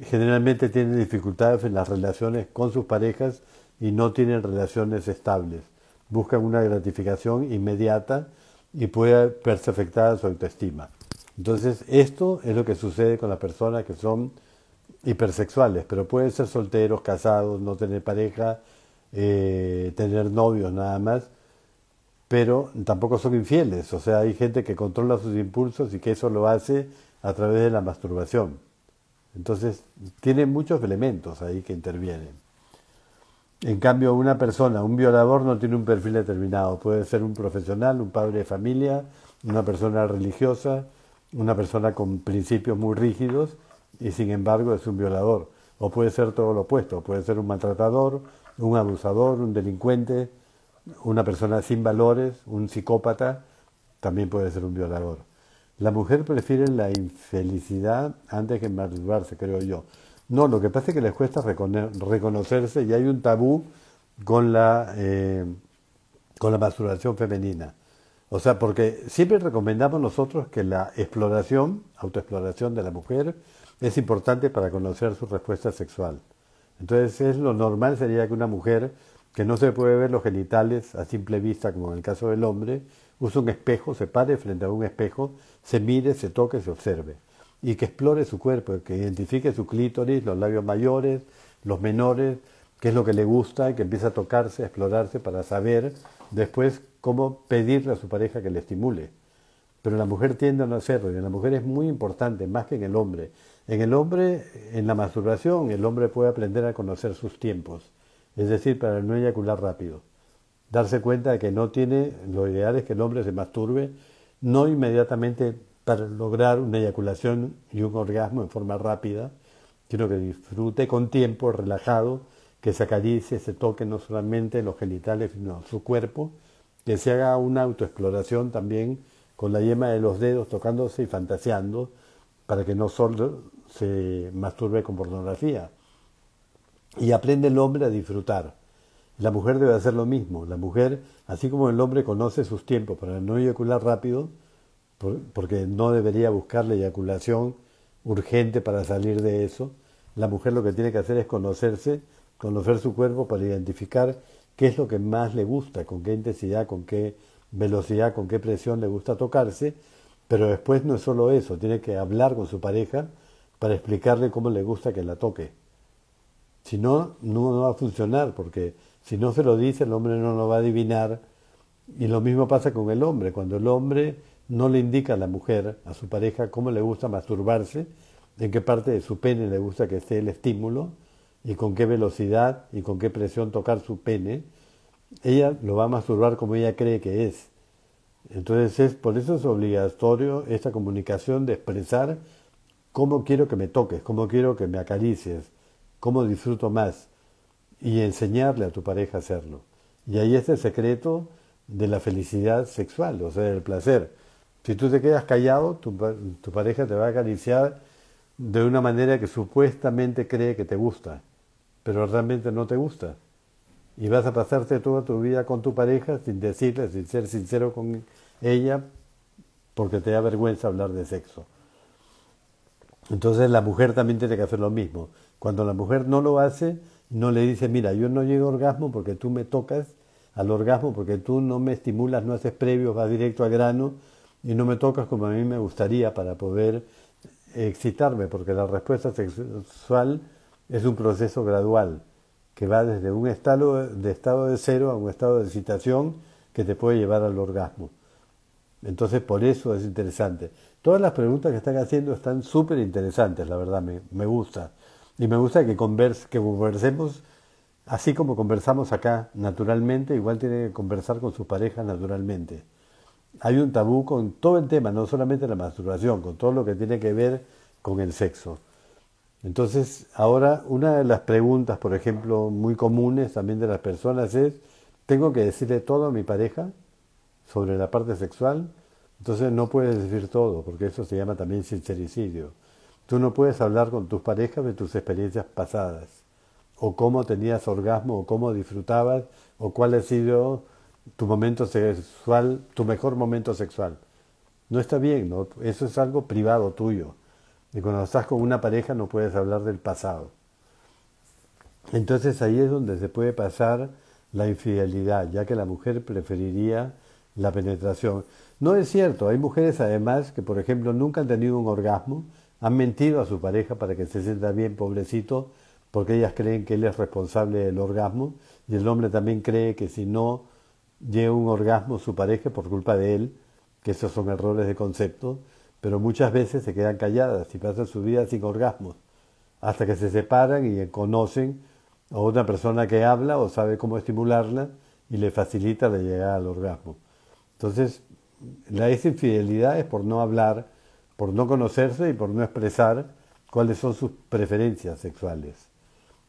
Generalmente tienen dificultades en las relaciones con sus parejas y no tienen relaciones estables. Buscan una gratificación inmediata y puede verse afectada su autoestima. Entonces, esto es lo que sucede con las personas que son hipersexuales, pero pueden ser solteros, casados, no tener pareja, eh, tener novios nada más, pero tampoco son infieles. O sea, hay gente que controla sus impulsos y que eso lo hace a través de la masturbación. Entonces, tiene muchos elementos ahí que intervienen. En cambio, una persona, un violador, no tiene un perfil determinado. Puede ser un profesional, un padre de familia, una persona religiosa, una persona con principios muy rígidos y sin embargo es un violador. O puede ser todo lo opuesto, puede ser un maltratador, un abusador, un delincuente, una persona sin valores, un psicópata, también puede ser un violador. La mujer prefiere la infelicidad antes que masturbarse, creo yo. No, lo que pasa es que les cuesta reconocerse y hay un tabú con la, eh, con la masturbación femenina. O sea, porque siempre recomendamos nosotros que la exploración, autoexploración de la mujer, es importante para conocer su respuesta sexual. Entonces, es lo normal sería que una mujer que no se puede ver los genitales a simple vista, como en el caso del hombre, use un espejo, se pare frente a un espejo, se mire, se toque, se observe. Y que explore su cuerpo, que identifique su clítoris, los labios mayores, los menores, qué es lo que le gusta y que empiece a tocarse, a explorarse para saber después cómo pedirle a su pareja que le estimule. Pero la mujer tiende a no hacerlo y en la mujer es muy importante, más que en el hombre. En el hombre, en la masturbación, el hombre puede aprender a conocer sus tiempos, es decir, para no eyacular rápido. Darse cuenta de que no tiene, lo ideal es que el hombre se masturbe, no inmediatamente para lograr una eyaculación y un orgasmo en forma rápida, sino que disfrute con tiempo, relajado, que se acaricie, se toque no solamente los genitales, sino su cuerpo, que se haga una autoexploración también con la yema de los dedos, tocándose y fantaseando, para que no solo se masturbe con pornografía. Y aprende el hombre a disfrutar. La mujer debe hacer lo mismo. La mujer, así como el hombre conoce sus tiempos para no eyacular rápido, porque no debería buscar la eyaculación urgente para salir de eso, la mujer lo que tiene que hacer es conocerse, conocer su cuerpo para identificar qué es lo que más le gusta, con qué intensidad, con qué velocidad, con qué presión le gusta tocarse, pero después no es solo eso, tiene que hablar con su pareja para explicarle cómo le gusta que la toque. Si no, no va a funcionar, porque si no se lo dice, el hombre no lo va a adivinar. Y lo mismo pasa con el hombre. Cuando el hombre no le indica a la mujer, a su pareja, cómo le gusta masturbarse, en qué parte de su pene le gusta que esté el estímulo, y con qué velocidad y con qué presión tocar su pene, ella lo va a masturbar como ella cree que es. Entonces es por eso es obligatorio esta comunicación de expresar cómo quiero que me toques, cómo quiero que me acaricies, cómo disfruto más y enseñarle a tu pareja a hacerlo. Y ahí está el secreto de la felicidad sexual, o sea, del placer. Si tú te quedas callado, tu, tu pareja te va a acariciar de una manera que supuestamente cree que te gusta, pero realmente no te gusta. Y vas a pasarte toda tu vida con tu pareja sin decirle, sin ser sincero con ella, porque te da vergüenza hablar de sexo. Entonces la mujer también tiene que hacer lo mismo. Cuando la mujer no lo hace, no le dice, mira, yo no llego al orgasmo porque tú me tocas al orgasmo, porque tú no me estimulas, no haces previos, vas directo al grano y no me tocas como a mí me gustaría para poder excitarme, porque la respuesta sexual es un proceso gradual que va desde un estado de estado de cero a un estado de excitación que te puede llevar al orgasmo. Entonces, por eso es interesante. Todas las preguntas que están haciendo están súper interesantes, la verdad, me, me, gusta. Y me gusta que, que conversemos así como conversamos acá naturalmente, igual tiene que conversar con su pareja naturalmente. Hay un tabú con todo el tema, no solamente la masturbación, con todo lo que tiene que ver con el sexo. Entonces, ahora una de las preguntas, por ejemplo, muy comunes también de las personas es, ¿tengo que decirle todo a mi pareja sobre la parte sexual? Entonces no puedes decir todo, porque eso se llama también sincericidio. Tú no puedes hablar con tus parejas de tus experiencias pasadas, o cómo tenías orgasmo, o cómo disfrutabas, o cuál ha sido tu momento sexual, tu mejor momento sexual. No está bien, ¿no? Eso es algo privado tuyo. Y cuando estás con una pareja no puedes hablar del pasado. Entonces ahí es donde se puede pasar la infidelidad, ya que la mujer preferiría la penetración. No es cierto, hay mujeres además que, por ejemplo, nunca han tenido un orgasmo, han mentido a su pareja para que se sienta bien, pobrecito, porque ellas creen que él es responsable del orgasmo, y el hombre también cree que si no llega un orgasmo su pareja por culpa de él, que esos son errores de concepto, pero muchas veces se quedan calladas y pasan su vida sin orgasmos, hasta que se separan y conocen a otra persona que habla o sabe cómo estimularla y le facilita la llegada al orgasmo. Entonces, la infidelidad es por no hablar, por no conocerse y por no expresar cuáles son sus preferencias sexuales.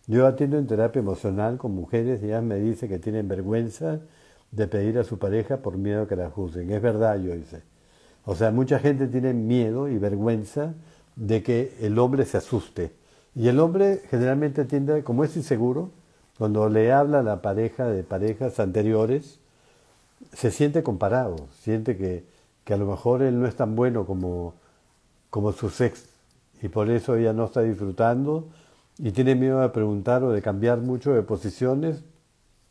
Yo atiendo en terapia emocional con mujeres y ellas me dicen que tienen vergüenza de pedir a su pareja por miedo a que la juzguen. Es verdad, yo dice. O sea, mucha gente tiene miedo y vergüenza de que el hombre se asuste. Y el hombre generalmente tiende, como es inseguro, cuando le habla a la pareja de parejas anteriores, se siente comparado, siente que, que a lo mejor él no es tan bueno como, como su sex y por eso ella no está disfrutando y tiene miedo de preguntar o de cambiar mucho de posiciones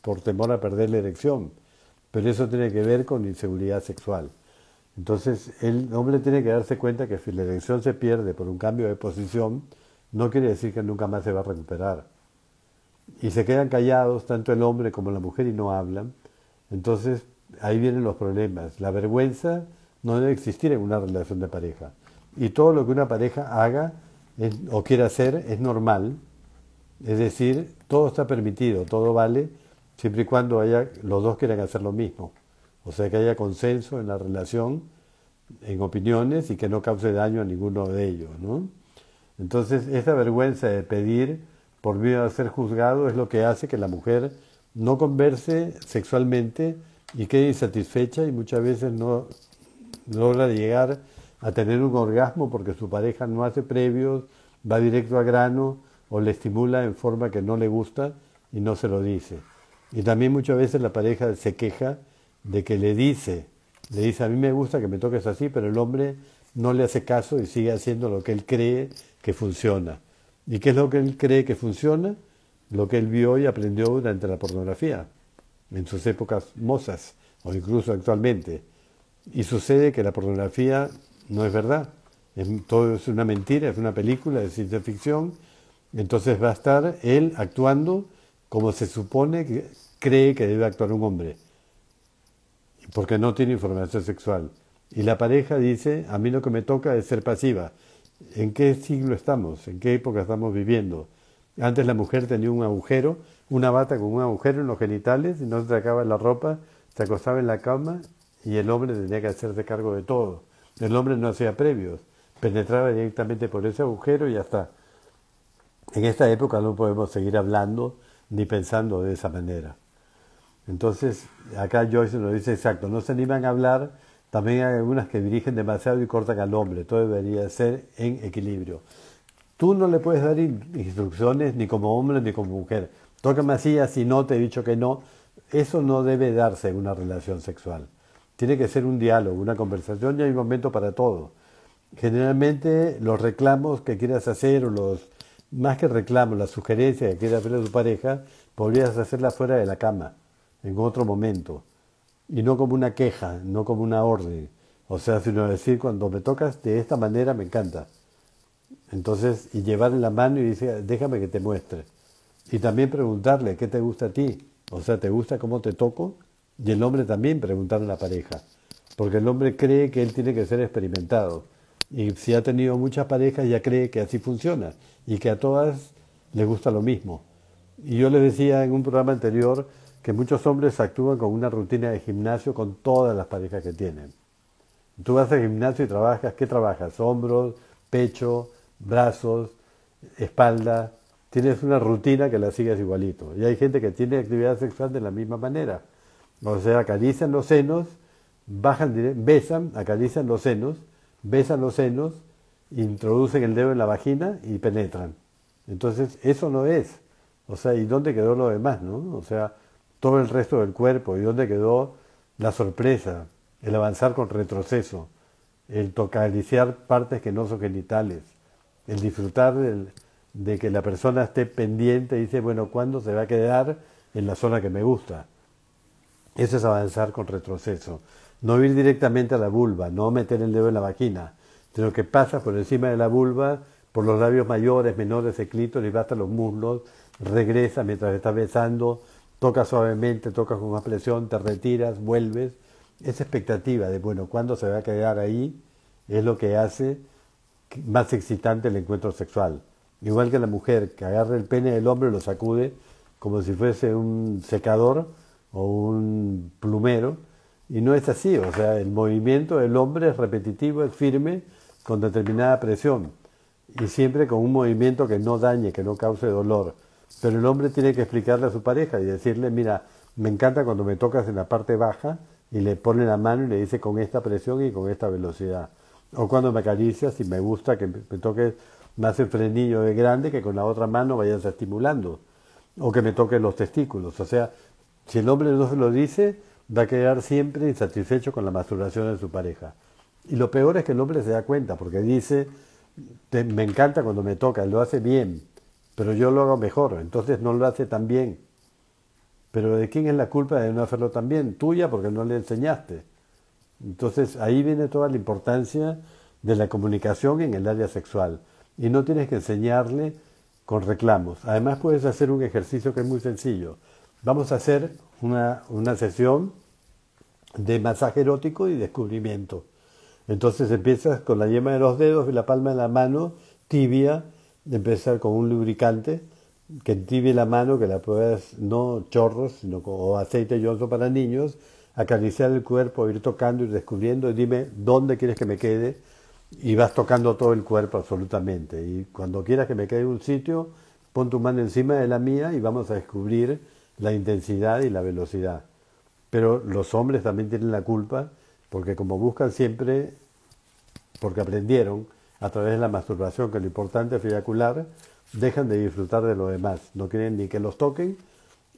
por temor a perder la erección. Pero eso tiene que ver con inseguridad sexual. Entonces, el hombre tiene que darse cuenta que si la erección se pierde por un cambio de posición, no quiere decir que nunca más se va a recuperar. Y se quedan callados, tanto el hombre como la mujer, y no hablan. Entonces, ahí vienen los problemas. La vergüenza no debe existir en una relación de pareja. Y todo lo que una pareja haga o quiera hacer es normal, es decir, todo está permitido, todo vale, siempre y cuando haya, los dos quieran hacer lo mismo. O sea, que haya consenso en la relación, en opiniones y que no cause daño a ninguno de ellos. ¿no? Entonces, esa vergüenza de pedir por miedo a ser juzgado es lo que hace que la mujer no converse sexualmente y quede insatisfecha y muchas veces no logra llegar a tener un orgasmo porque su pareja no hace previos, va directo a grano o le estimula en forma que no le gusta y no se lo dice. Y también muchas veces la pareja se queja de que le dice, le dice a mí me gusta que me toques así, pero el hombre no le hace caso y sigue haciendo lo que él cree que funciona. ¿Y qué es lo que él cree que funciona? Lo que él vio y aprendió durante la pornografía, en sus épocas mozas o incluso actualmente. Y sucede que la pornografía no es verdad, todo es una mentira, es una película de ciencia ficción, entonces va a estar él actuando como se supone que cree que debe actuar un hombre, porque no tiene información sexual. Y la pareja dice, a mí lo que me toca es ser pasiva. ¿En qué siglo estamos? ¿En qué época estamos viviendo? Antes la mujer tenía un agujero, una bata con un agujero en los genitales y no se sacaba la ropa, se acostaba en la cama y el hombre tenía que hacerse cargo de todo. El hombre no hacía previos, penetraba directamente por ese agujero y ya está. En esta época no podemos seguir hablando ni pensando de esa manera. Entonces, acá Joyce nos dice exacto, no se animan a hablar, también hay algunas que dirigen demasiado y cortan al hombre, todo debería ser en equilibrio. Tú no le puedes dar instrucciones ni como hombre ni como mujer. Tócame así, así no, te he dicho que no. Eso no debe darse en una relación sexual. Tiene que ser un diálogo, una conversación y hay un momento para todo. Generalmente los reclamos que quieras hacer o los, más que reclamos, las sugerencias que quieras hacer a tu pareja, podrías hacerlas fuera de la cama, en otro momento. Y no como una queja, no como una orden. O sea, sino decir, cuando me tocas de esta manera me encanta. Entonces, y llevarle la mano y decir, déjame que te muestre. Y también preguntarle, ¿qué te gusta a ti? O sea, ¿te gusta cómo te toco? Y el hombre también preguntarle a la pareja, porque el hombre cree que él tiene que ser experimentado. Y si ha tenido muchas parejas ya cree que así funciona y que a todas les gusta lo mismo. Y yo le decía en un programa anterior que muchos hombres actúan con una rutina de gimnasio con todas las parejas que tienen. Tú vas al gimnasio y trabajas, ¿qué trabajas? Hombros, pecho, brazos, espalda. Tienes una rutina que la sigues igualito. Y hay gente que tiene actividad sexual de la misma manera. O sea, acarician los senos, bajan, besan, acarician los senos, besan los senos, introducen el dedo en la vagina y penetran. Entonces, eso no es. O sea, ¿y dónde quedó lo demás, no? O sea, todo el resto del cuerpo, ¿y dónde quedó la sorpresa, el avanzar con retroceso, el tocariciar partes que no son genitales, el disfrutar de que la persona esté pendiente y dice, bueno, ¿cuándo se va a quedar en la zona que me gusta? Eso es avanzar con retroceso. No ir directamente a la vulva, no meter el dedo en la vagina, sino que pasa por encima de la vulva, por los labios mayores, menores, el clítoris, hasta los muslos, regresa mientras estás besando, toca suavemente, toca con más presión, te retiras, vuelves. Esa expectativa de, bueno, ¿cuándo se va a quedar ahí? Es lo que hace más excitante el encuentro sexual. Igual que la mujer que agarra el pene del hombre lo sacude como si fuese un secador, o un plumero, y no es así, o sea, el movimiento del hombre es repetitivo, es firme, con determinada presión, y siempre con un movimiento que no dañe, que no cause dolor. Pero el hombre tiene que explicarle a su pareja y decirle, mira, me encanta cuando me tocas en la parte baja y le pone la mano y le dice con esta presión y con esta velocidad. O cuando me acaricias y me gusta que me toques más el frenillo de grande que con la otra mano vayas estimulando. O que me toques los testículos. O sea, si el hombre no se lo dice, va a quedar siempre insatisfecho con la masturbación de su pareja. Y lo peor es que el hombre se da cuenta, porque dice, me encanta cuando me toca, lo hace bien, pero yo lo hago mejor, entonces no lo hace tan bien. Pero ¿de quién es la culpa de no hacerlo tan bien? Tuya, porque no le enseñaste. Entonces ahí viene toda la importancia de la comunicación en el área sexual. Y no tienes que enseñarle con reclamos. Además puedes hacer un ejercicio que es muy sencillo. Vamos a hacer una, sesión de masaje erótico y descubrimiento. Entonces empiezas con la yema de los dedos y la palma de la mano tibia, empezar con un lubricante que tibie la mano, que la puedas, no chorros, sino o aceite yoso para niños, acariciar el cuerpo, ir tocando, ir descubriendo, y dime dónde quieres que me quede, y vas tocando todo el cuerpo absolutamente. Y cuando quieras que me quede en un sitio, pon tu mano encima de la mía y vamos a descubrir la intensidad y la velocidad. Pero los hombres también tienen la culpa, porque como buscan siempre, porque aprendieron a través de la masturbación que lo importante es eyacular, dejan de disfrutar de lo demás. No quieren ni que los toquen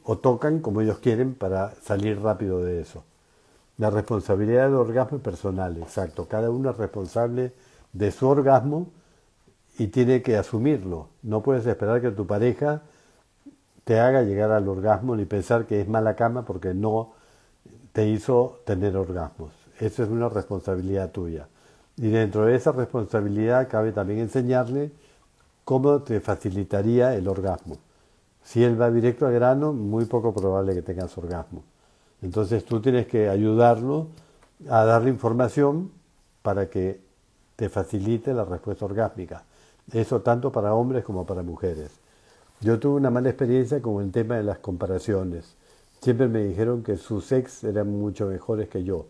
o tocan como ellos quieren para salir rápido de eso. La responsabilidad del orgasmo es personal, exacto. Cada uno es responsable de su orgasmo y tiene que asumirlo. No puedes esperar que tu pareja te haga llegar al orgasmo ni pensar que es mala cama porque no te hizo tener orgasmos. Eso es una responsabilidad tuya. Y dentro de esa responsabilidad cabe también enseñarle cómo te facilitaría el orgasmo. Si él va directo al grano, muy poco probable que tengas orgasmo. Entonces tú tienes que ayudarlo a darle información para que te facilite la respuesta orgásmica. Eso tanto para hombres como para mujeres. Yo tuve una mala experiencia con el tema de las comparaciones. Siempre me dijeron que sus ex eran mucho mejores que yo.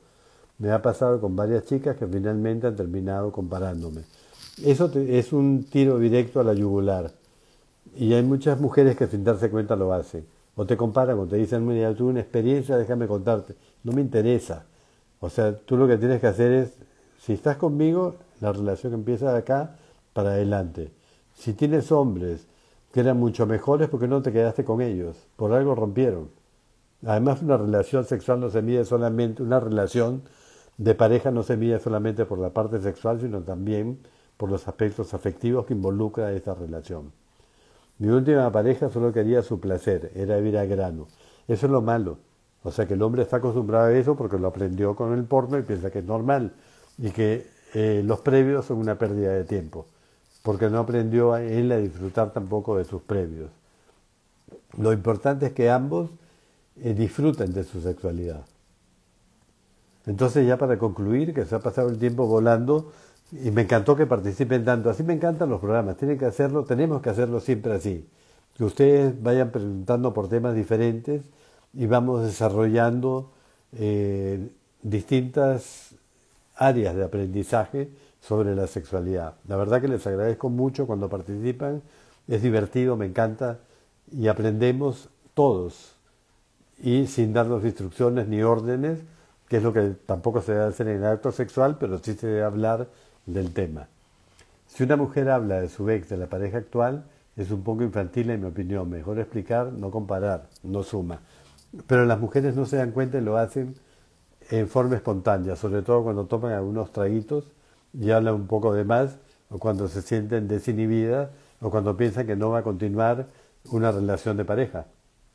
Me ha pasado con varias chicas que finalmente han terminado comparándome. Eso es un tiro directo a la yugular. Y hay muchas mujeres que sin darse cuenta lo hacen. O te comparan o te dicen, mira, tuve una experiencia, déjame contarte. No me interesa. O sea, tú lo que tienes que hacer es, si estás conmigo, la relación empieza de acá para adelante. Si tienes hombres que eran mucho mejores, ¿por qué no te quedaste con ellos? Por algo rompieron. Además, una relación sexual no se mide solamente, una relación de pareja no se mide solamente por la parte sexual, sino también por los aspectos afectivos que involucra esta relación. Mi última pareja solo quería su placer, era vivir a grano. Eso es lo malo. O sea que el hombre está acostumbrado a eso porque lo aprendió con el porno y piensa que es normal y que eh, los previos son una pérdida de tiempo, porque no aprendió a él a disfrutar tampoco de sus previos. Lo importante es que ambos eh, disfruten de su sexualidad. Entonces ya para concluir, que se ha pasado el tiempo volando, y me encantó que participen tanto. Así me encantan los programas. Tienen que hacerlo, tenemos que hacerlo siempre así. Que ustedes vayan preguntando por temas diferentes y vamos desarrollando eh, distintas áreas de aprendizaje sobre la sexualidad. La verdad que les agradezco mucho cuando participan. Es divertido, me encanta y aprendemos todos y sin darnos instrucciones ni órdenes, que es lo que tampoco se debe hacer en el acto sexual, pero sí se debe hablar del tema. Si una mujer habla de su ex, de la pareja actual, es un poco infantil en mi opinión. Mejor explicar, no comparar, no suma. Pero las mujeres no se dan cuenta y lo hacen en forma espontánea, sobre todo cuando toman algunos traguitos y hablan un poco de más, o cuando se sienten desinhibidas, o cuando piensan que no va a continuar una relación de pareja.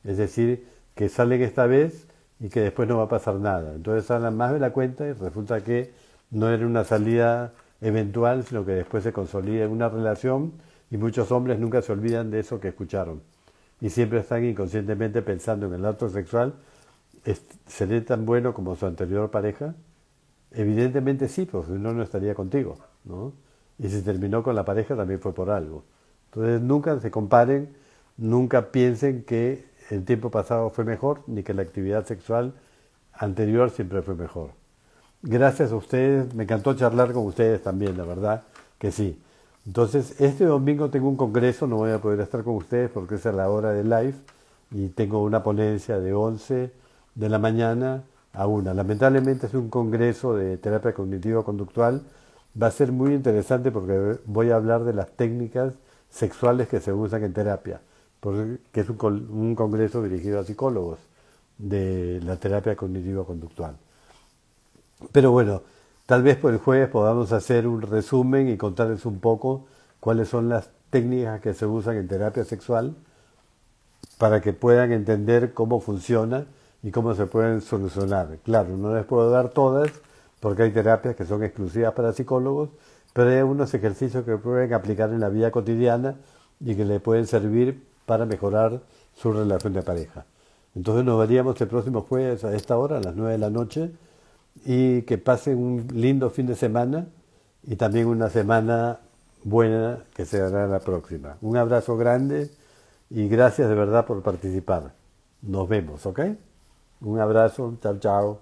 Es decir, que salen esta vez y que después no va a pasar nada. Entonces hablan más de la cuenta y resulta que no era una salida eventual, sino que después se consolida en una relación y muchos hombres nunca se olvidan de eso que escucharon y siempre están inconscientemente pensando en el acto sexual, ¿seré tan bueno como su anterior pareja? Evidentemente sí, porque no, no estaría contigo, ¿no? Y si terminó con la pareja también fue por algo. Entonces nunca se comparen, nunca piensen que el tiempo pasado fue mejor, ni que la actividad sexual anterior siempre fue mejor. Gracias a ustedes, me encantó charlar con ustedes también, la verdad que sí. Entonces, este domingo tengo un congreso, no voy a poder estar con ustedes porque es a la hora de live y tengo una ponencia de 11 de la mañana a 1. Lamentablemente es un congreso de terapia cognitivo-conductual. Va a ser muy interesante porque voy a hablar de las técnicas sexuales que se usan en terapia, porque es un, congreso dirigido a psicólogos de la terapia cognitivo-conductual. Pero bueno, tal vez por el jueves podamos hacer un resumen y contarles un poco cuáles son las técnicas que se usan en terapia sexual para que puedan entender cómo funciona y cómo se pueden solucionar. Claro, no les puedo dar todas porque hay terapias que son exclusivas para psicólogos, pero hay unos ejercicios que pueden aplicar en la vida cotidiana y que le pueden servir para mejorar su relación de pareja. Entonces nos veríamos el próximo jueves a esta hora, a las 9 de la noche, y que pasen un lindo fin de semana y también una semana buena que será la próxima. Un abrazo grande y gracias de verdad por participar. Nos vemos, ¿ok? Un abrazo, chao, chao.